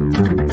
Mm-hmm.